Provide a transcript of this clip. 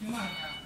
行吧，你。